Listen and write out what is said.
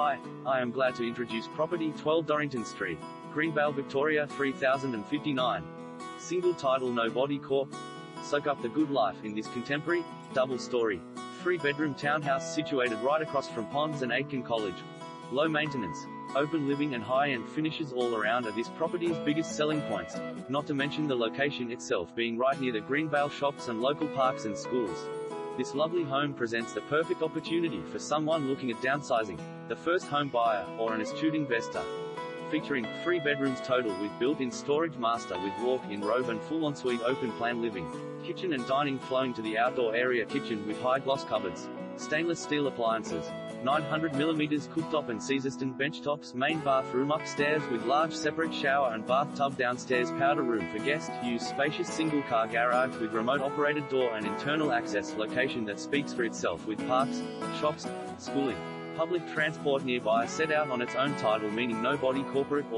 Hi, I am glad to introduce property 12 Dorrington Street, Greenvale, Victoria 3059. Single title no body corp. Soak up the good life in this contemporary, double story, three bedroom townhouse situated right across from Ponds and Aitken College. Low maintenance, open living and high end finishes all around are this property's biggest selling points, not to mention the location itself being right near the Greenvale shops and local parks and schools. This lovely home presents the perfect opportunity for someone looking at downsizing, the first home buyer, or an astute investor. Featuring three bedrooms total with built-in storage master with walk-in robe and full ensuite open plan living, kitchen and dining flowing to the outdoor area kitchen with high gloss cupboards, stainless steel appliances, 900mm cooktop and Caesarstone benchtops, main bathroom upstairs with large separate shower and bathtub downstairs, powder room for guest use, spacious single car garage with remote operated door and internal access, location that speaks for itself with parks, shops, schooling, public transport nearby set out on its own title meaning no body corporate or